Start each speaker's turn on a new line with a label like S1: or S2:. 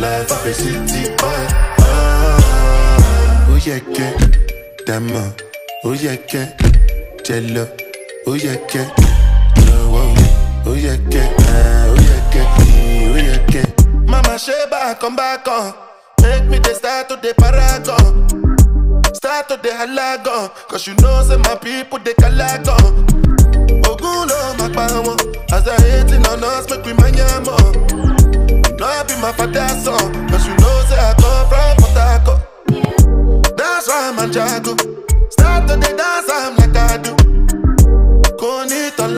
S1: life of a city boy. Ah, oh yeah, yeah, dama, oh yeah, yeah, jello, oh yeah, yeah, no, oh, yeah, yeah, ah, oh yeah, yeah, oh yeah, yeah. Mama Sheba, come back on, make me the start to the paragon. Start to the halagon, cause you know say my people they calagon. Ogun lo ma pa wọn, as I hating on us make we manya more song. Cause you know say I come from Potako. That's why I'm a jago. Start to the dance.